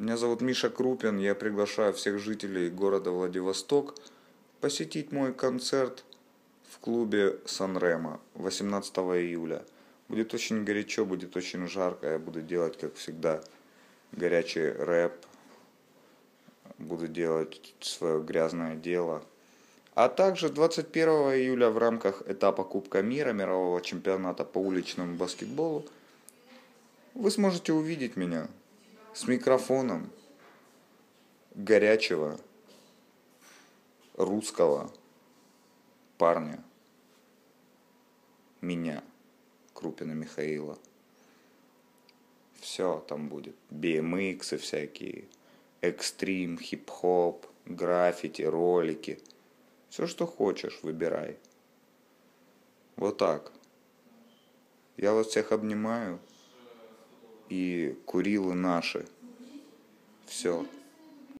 Меня зовут Миша Крупин. Я приглашаю всех жителей города Владивосток посетить мой концерт в клубе Санрема 18 июля. Будет очень горячо, будет очень жарко. Я буду делать, как всегда, горячий рэп. Буду делать свое грязное дело. А также 21 июля в рамках этапа Кубка мира, мирового чемпионата по уличному баскетболу, вы сможете увидеть меня с микрофоном горячего русского парня, меня, Крупина Михаила. Все там будет. BMX и всякие, экстрим, хип-хоп, граффити, ролики. Все, что хочешь, выбирай. Вот так. Я вас всех обнимаю и Курилы наши. Все.